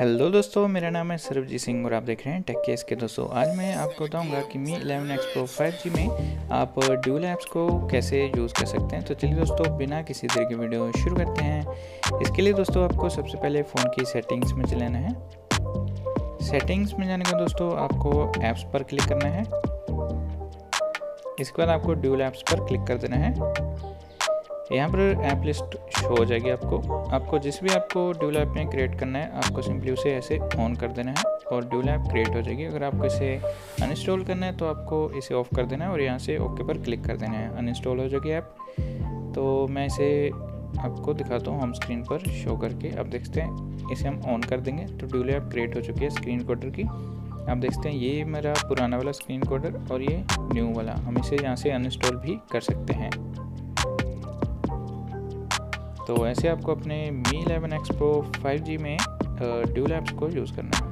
Hello दोस्तों, मेरा नाम है सरबजीत सिंह और आप देख रहे हैं टेक केस के दोस्तों। आज मैं आपको बताऊँगा कि मी 11 एक्स प्रो 5G में आप ड्यूल ऐप्स को कैसे यूज़ कर सकते हैं। तो चलिए दोस्तों, बिना किसी देर की वीडियो शुरू करते हैं। इसके लिए दोस्तों, आपको सबसे पहले फ़ोन की सेटिंग्स में चलाना है। सेटिंग्स में जाने का दोस्तों, आपको ऐप्स पर क्लिक करना है। इसके बाद आपको ड्यूल ऐप्स पर क्लिक कर देना है। यहाँ पर ऐप लिस्ट शो हो जाएगी आपको। आपको जिस भी आपको ड्यूल ऐप में क्रिएट करना है, आपको सिंपली उसे ऐसे ऑन कर देना है और ड्यूल ऐप क्रिएट हो जाएगी। अगर आपको इसे अनइंस्टॉल करना है तो आपको इसे ऑफ़ कर देना है और यहाँ से ओके पर क्लिक कर देना है। अनइंस्टॉल हो जाएगी ऐप तो मैं इसे आपको दिखाता हूँ होम स्क्रीन पर शो करके। आप देखते हैं, इसे हम ऑन कर देंगे। तो ड्यूल ऐप क्रिएट हो चुकी है स्क्रीन कोडर की। आप देखते हैं, ये मेरा पुराना वाला स्क्रीन कोडर और ये न्यू वाला। हम इसे यहाँ से अनइंस्टॉल भी कर सकते हैं। तो ऐसे आपको अपने मी 11 एक्स प्रो 5G में ड्यूल ऐप्स को यूज़ करना है।